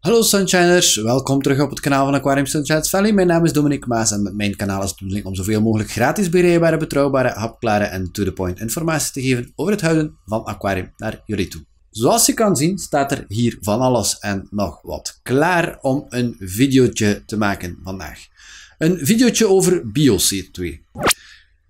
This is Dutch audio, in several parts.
Hallo Sunshiners, welkom terug op het kanaal van Aquarium Sunshine Valley. Mijn naam is Dominique Maas en met mijn kanaal is het bedoeling om zoveel mogelijk gratis bereikbare, betrouwbare, hapklare en to-the-point informatie te geven over het houden van aquarium naar jullie toe. Zoals je kan zien staat er hier van alles en nog wat klaar om een videootje te maken vandaag. Een videootje over bio-CO2.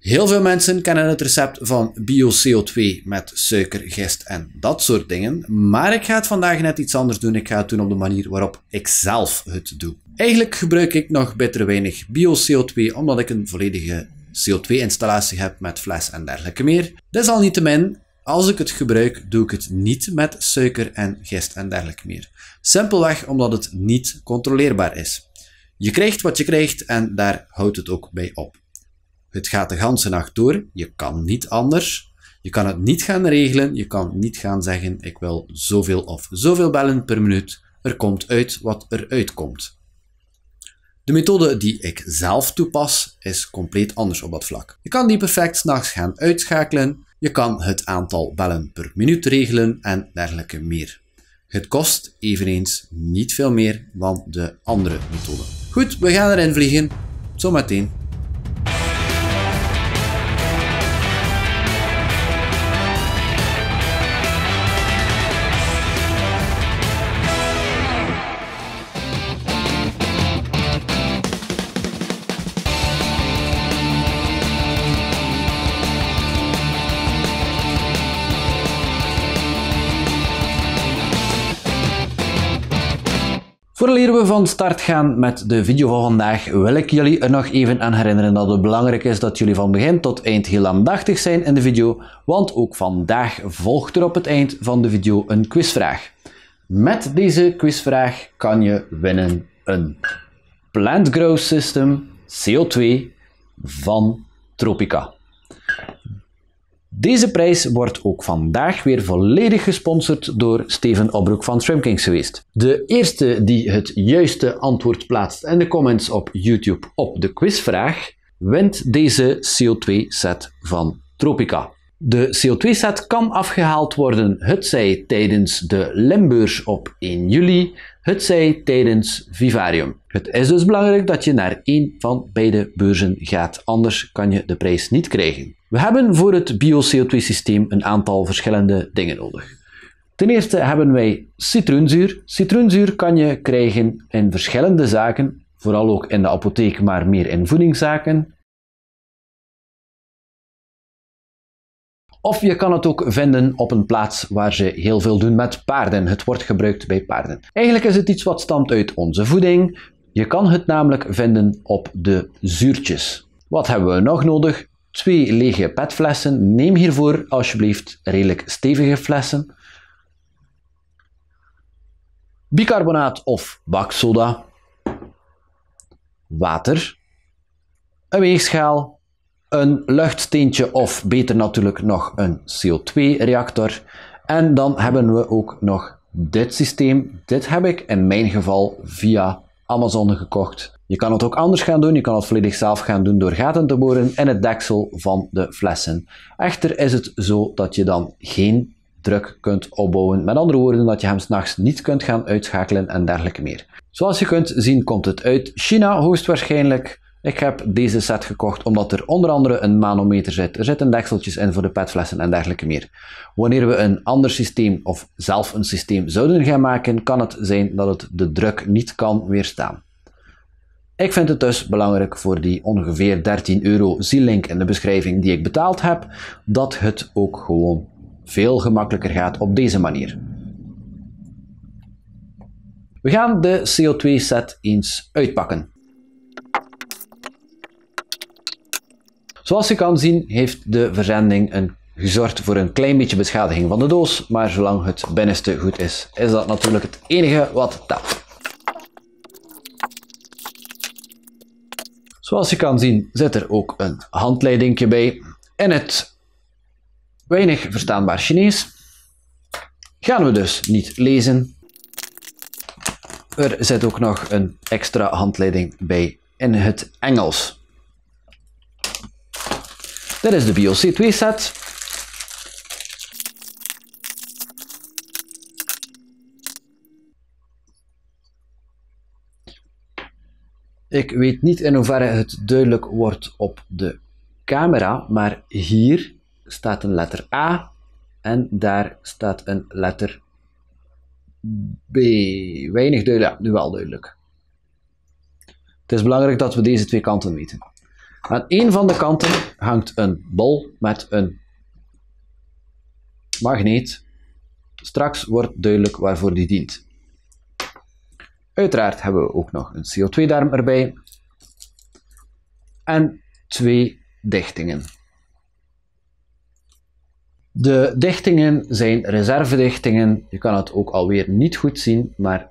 Heel veel mensen kennen het recept van bio-CO2 met suiker, gist en dat soort dingen, maar ik ga het vandaag net iets anders doen. Ik ga het doen op de manier waarop ik zelf het doe. Eigenlijk gebruik ik nog bitter weinig bio-CO2 omdat ik een volledige CO2-installatie heb met fles en dergelijke meer. Desalniettemin, als ik het gebruik, doe ik het niet met suiker en gist en dergelijke meer. Simpelweg omdat het niet controleerbaar is. Je krijgt wat je krijgt en daar houdt het ook bij op. Het gaat de ganse nacht door. Je kan niet anders. Je kan het niet gaan regelen. Je kan niet gaan zeggen: ik wil zoveel of zoveel bellen per minuut. Er komt uit wat er uitkomt. De methode die ik zelf toepas is compleet anders op dat vlak. Je kan die perfect s'nachts gaan uitschakelen. Je kan het aantal bellen per minuut regelen en dergelijke meer. Het kost eveneens niet veel meer dan de andere methode. Goed, we gaan erin vliegen. Zometeen. Vooraleer we van start gaan met de video van vandaag, wil ik jullie er nog even aan herinneren dat het belangrijk is dat jullie van begin tot eind heel aandachtig zijn in de video, want ook vandaag volgt er op het eind van de video een quizvraag. Met deze quizvraag kan je winnen een Plant Growth System CO2 van Tropica. Deze prijs wordt ook vandaag weer volledig gesponsord door Steven Obroek van Shrimp geweest. De eerste die het juiste antwoord plaatst in de comments op YouTube op de quizvraag, wint deze CO2-set van Tropica. De CO2-set kan afgehaald worden, hetzij tijdens de Limbeurs op 1 juli, hetzij tijdens Vivarium. Het is dus belangrijk dat je naar één van beide beurzen gaat, anders kan je de prijs niet krijgen. We hebben voor het bio-CO2-systeem een aantal verschillende dingen nodig. Ten eerste hebben wij citroenzuur. Citroenzuur kan je krijgen in verschillende zaken, vooral ook in de apotheek, maar meer in voedingszaken. Of je kan het ook vinden op een plaats waar ze heel veel doen met paarden. Het wordt gebruikt bij paarden. Eigenlijk is het iets wat stamt uit onze voeding. Je kan het namelijk vinden op de zuurtjes. Wat hebben we nog nodig? Twee lege petflessen. Neem hiervoor alsjeblieft redelijk stevige flessen. Bicarbonaat of baksoda. Water. Een weegschaal een luchtsteentje of beter natuurlijk nog een CO2-reactor. En dan hebben we ook nog dit systeem. Dit heb ik in mijn geval via Amazon gekocht. Je kan het ook anders gaan doen. Je kan het volledig zelf gaan doen door gaten te boren in het deksel van de flessen. Echter is het zo dat je dan geen druk kunt opbouwen. Met andere woorden, dat je hem s'nachts niet kunt gaan uitschakelen en dergelijke meer. Zoals je kunt zien komt het uit China hoogstwaarschijnlijk. Ik heb deze set gekocht omdat er onder andere een manometer zit. Er zitten dekseltjes in voor de petflessen en dergelijke meer. Wanneer we een ander systeem of zelf een systeem zouden gaan maken, kan het zijn dat het de druk niet kan weerstaan. Ik vind het dus belangrijk voor die ongeveer 13 euro, zie link in de beschrijving die ik betaald heb, dat het ook gewoon veel gemakkelijker gaat op deze manier. We gaan de CO2 set eens uitpakken. Zoals je kan zien heeft de verzending een, gezorgd voor een klein beetje beschadiging van de doos, maar zolang het binnenste goed is, is dat natuurlijk het enige wat telt. Zoals je kan zien zit er ook een handleidingje bij. In het weinig verstaanbaar Chinees gaan we dus niet lezen. Er zit ook nog een extra handleiding bij in het Engels. Dit is de BioC2 set. Ik weet niet in hoeverre het duidelijk wordt op de camera, maar hier staat een letter A en daar staat een letter B. Weinig duidelijk, ja, nu wel duidelijk. Het is belangrijk dat we deze twee kanten weten. Aan één van de kanten hangt een bol met een magneet. Straks wordt duidelijk waarvoor die dient. Uiteraard hebben we ook nog een CO2-darm erbij. En twee dichtingen. De dichtingen zijn reservedichtingen. Je kan het ook alweer niet goed zien, maar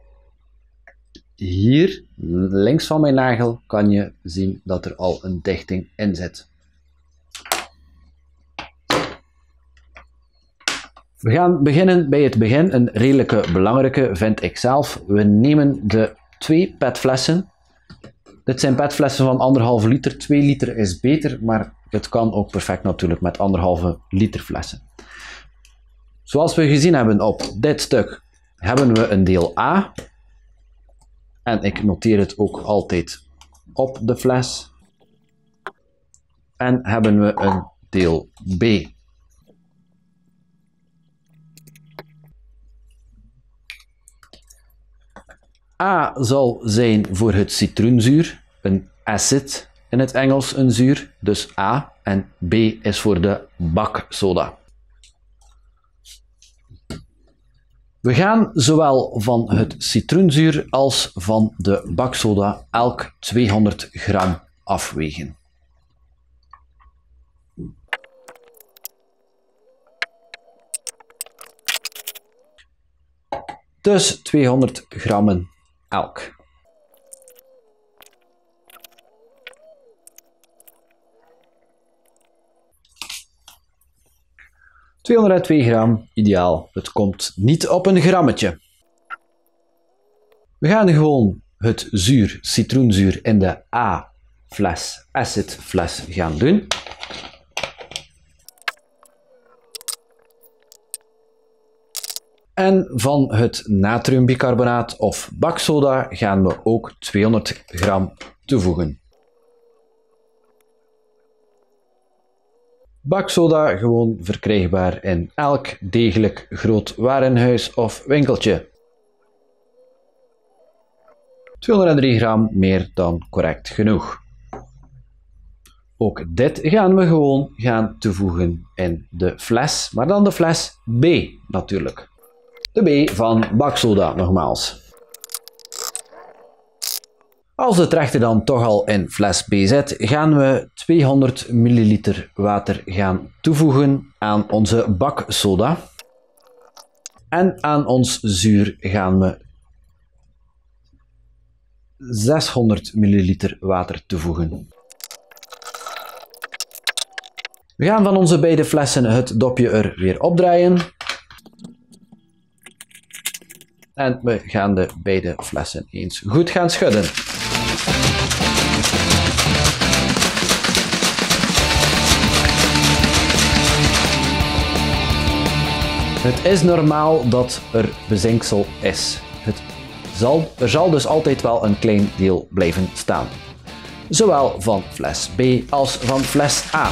hier links van mijn nagel kan je zien dat er al een dichting in zit. We gaan beginnen bij het begin. Een redelijke belangrijke vind ik zelf. We nemen de twee petflessen. Dit zijn petflessen van anderhalve liter. 2 liter is beter, maar het kan ook perfect natuurlijk met anderhalve liter flessen. Zoals we gezien hebben op dit stuk hebben we een deel A. En ik noteer het ook altijd op de fles. En hebben we een deel B. A zal zijn voor het citroenzuur, een acid in het Engels, een zuur, dus A. En B is voor de baksoda. We gaan zowel van het citroenzuur als van de baksoda elk 200 gram afwegen. Dus 200 grammen elk. 202 gram, ideaal. Het komt niet op een grammetje. We gaan gewoon het zuur, citroenzuur in de A-fles, acid fles gaan doen. En van het natriumbicarbonaat of baksoda gaan we ook 200 gram toevoegen. Baksoda gewoon verkrijgbaar in elk degelijk groot warenhuis of winkeltje. 203 gram meer dan correct genoeg. Ook dit gaan we gewoon gaan toevoegen in de fles, maar dan de fles B natuurlijk. De B van baksoda nogmaals. Als het rechter dan toch al in fles B zit, gaan we 200 ml water gaan toevoegen aan onze baksoda. En aan ons zuur gaan we 600 ml water toevoegen. We gaan van onze beide flessen het dopje er weer opdraaien. En we gaan de beide flessen eens goed gaan schudden. Het is normaal dat er bezinksel is. Het zal, er zal dus altijd wel een klein deel blijven staan. Zowel van fles B als van fles A.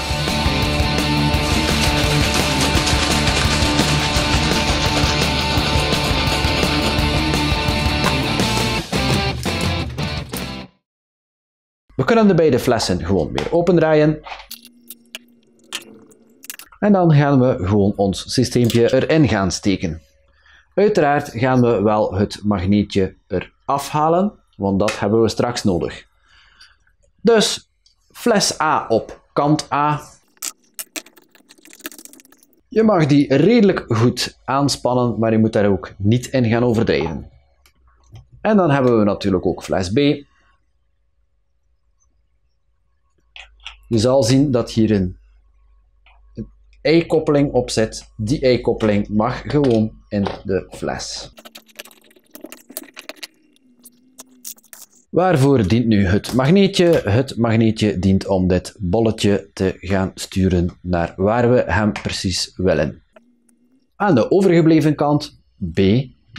We kunnen de beide flessen gewoon weer opendraaien. En dan gaan we gewoon ons systeempje erin gaan steken. Uiteraard gaan we wel het magneetje eraf halen, want dat hebben we straks nodig. Dus fles A op kant A. Je mag die redelijk goed aanspannen, maar je moet daar ook niet in gaan overdrijven. En dan hebben we natuurlijk ook fles B. Je zal zien dat hier een eikoppeling opzet. Die eikoppeling mag gewoon in de fles. Waarvoor dient nu het magneetje? Het magneetje dient om dit bolletje te gaan sturen naar waar we hem precies willen. Aan de overgebleven kant, B,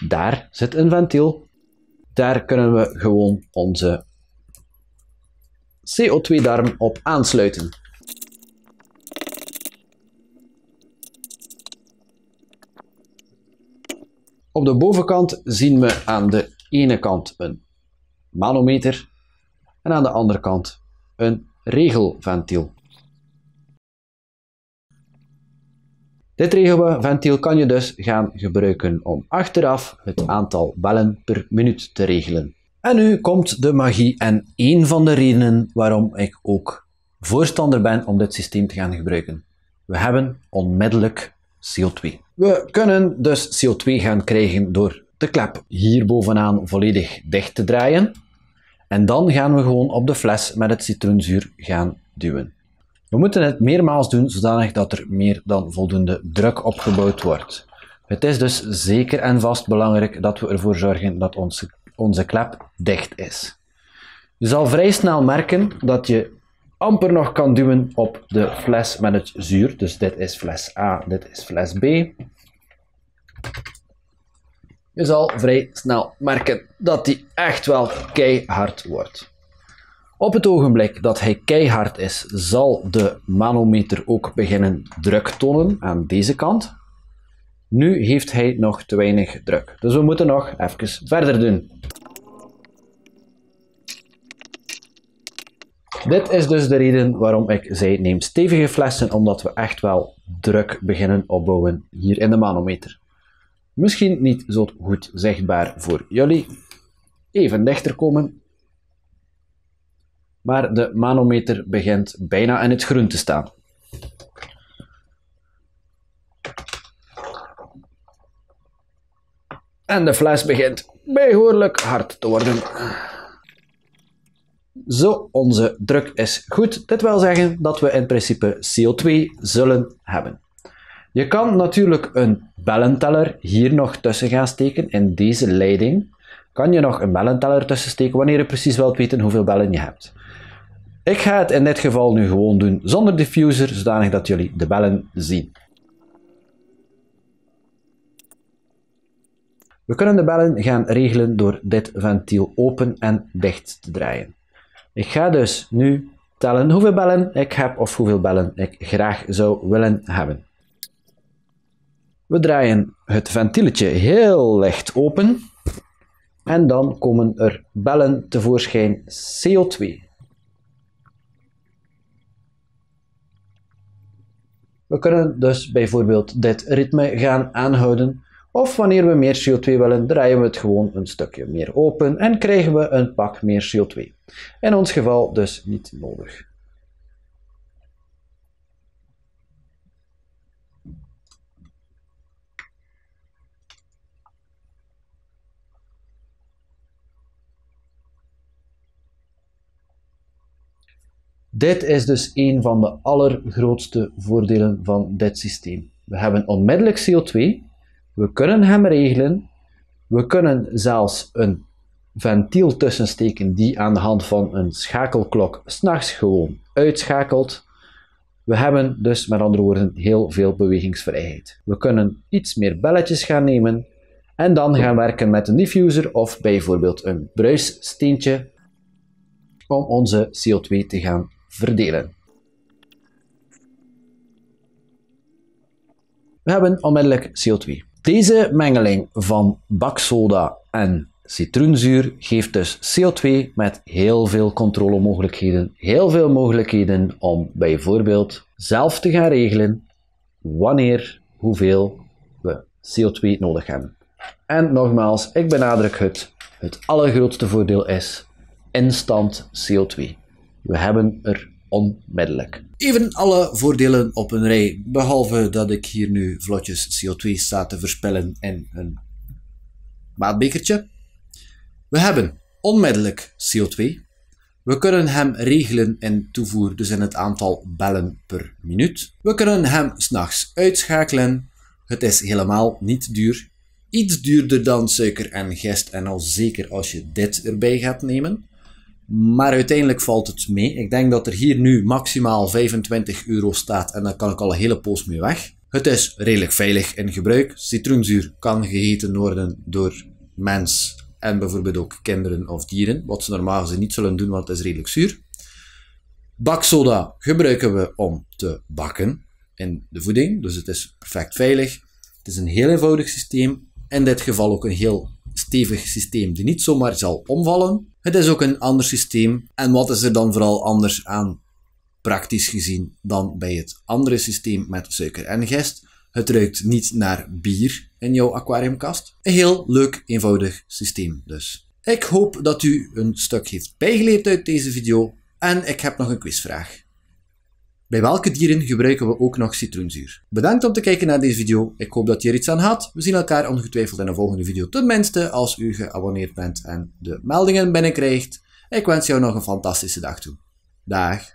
daar zit een ventiel. Daar kunnen we gewoon onze CO2-darm op aansluiten. Op de bovenkant zien we aan de ene kant een manometer en aan de andere kant een regelventiel. Dit regelventiel kan je dus gaan gebruiken om achteraf het aantal bellen per minuut te regelen. En nu komt de magie en één van de redenen waarom ik ook voorstander ben om dit systeem te gaan gebruiken. We hebben onmiddellijk CO2. We kunnen dus CO2 gaan krijgen door de klep hier bovenaan volledig dicht te draaien. En dan gaan we gewoon op de fles met het citroenzuur gaan duwen. We moeten het meermaals doen zodanig dat er meer dan voldoende druk opgebouwd wordt. Het is dus zeker en vast belangrijk dat we ervoor zorgen dat onze, onze klep dicht is. Je zal vrij snel merken dat je amper nog kan duwen op de fles met het zuur. Dus dit is fles A, dit is fles B. Je zal vrij snel merken dat die echt wel keihard wordt. Op het ogenblik dat hij keihard is, zal de manometer ook beginnen druk tonen aan deze kant. Nu heeft hij nog te weinig druk, dus we moeten nog even verder doen. Dit is dus de reden waarom ik zei neem stevige flessen, omdat we echt wel druk beginnen opbouwen hier in de manometer. Misschien niet zo goed zichtbaar voor jullie. Even dichter komen. Maar de manometer begint bijna in het groen te staan. En de fles begint behoorlijk hard te worden. Zo, onze druk is goed. Dit wil zeggen dat we in principe CO2 zullen hebben. Je kan natuurlijk een bellenteller hier nog tussen gaan steken. In deze leiding kan je nog een bellenteller tussen steken wanneer je precies wilt weten hoeveel bellen je hebt. Ik ga het in dit geval nu gewoon doen zonder diffuser, zodanig dat jullie de bellen zien. We kunnen de bellen gaan regelen door dit ventiel open en dicht te draaien. Ik ga dus nu tellen hoeveel bellen ik heb of hoeveel bellen ik graag zou willen hebben. We draaien het ventieltje heel licht open en dan komen er bellen tevoorschijn CO2. We kunnen dus bijvoorbeeld dit ritme gaan aanhouden of wanneer we meer CO2 willen, draaien we het gewoon een stukje meer open en krijgen we een pak meer CO2. In ons geval dus niet nodig. Dit is dus een van de allergrootste voordelen van dit systeem. We hebben onmiddellijk CO2, we kunnen hem regelen. We kunnen zelfs een ventiel tussensteken die aan de hand van een schakelklok s'nachts gewoon uitschakelt. We hebben dus met andere woorden heel veel bewegingsvrijheid. We kunnen iets meer belletjes gaan nemen en dan gaan werken met een diffuser of bijvoorbeeld een bruissteentje om onze CO2 te gaan verdelen. We hebben onmiddellijk CO2. Deze mengeling van baksoda en citroenzuur geeft dus CO2 met heel veel controlemogelijkheden, heel veel mogelijkheden om bijvoorbeeld zelf te gaan regelen wanneer, hoeveel we CO2 nodig hebben. En nogmaals, ik benadruk het, het allergrootste voordeel is instant CO2. We hebben er onmiddellijk. Even alle voordelen op een rij, behalve dat ik hier nu vlotjes CO2 sta te verspillen in een maatbekertje. We hebben onmiddellijk CO2. We kunnen hem regelen in toevoer, dus in het aantal bellen per minuut. We kunnen hem s'nachts uitschakelen. Het is helemaal niet duur. Iets duurder dan suiker en gist en al zeker als je dit erbij gaat nemen. Maar uiteindelijk valt het mee. Ik denk dat er hier nu maximaal 25 euro staat en daar kan ik al een hele poos mee weg. Het is redelijk veilig in gebruik. Citroenzuur kan gegeten worden door mens en bijvoorbeeld ook kinderen of dieren, wat ze normaal gezien niet zullen doen, want het is redelijk zuur. Baksoda gebruiken we om te bakken in de voeding, dus het is perfect veilig. Het is een heel eenvoudig systeem, in dit geval ook een heel stevig systeem die niet zomaar zal omvallen. Het is ook een ander systeem. En wat is er dan vooral anders aan, praktisch gezien, dan bij het andere systeem met suiker en gist? Het ruikt niet naar bier in jouw aquariumkast. Een heel leuk, eenvoudig systeem dus. Ik hoop dat u een stuk heeft bijgeleerd uit deze video en ik heb nog een quizvraag. Bij welke dieren gebruiken we ook nog citroenzuur? Bedankt om te kijken naar deze video. Ik hoop dat je er iets aan had. We zien elkaar ongetwijfeld in een volgende video. Tenminste, als u geabonneerd bent en de meldingen binnenkrijgt. Ik wens jou nog een fantastische dag toe. Dag.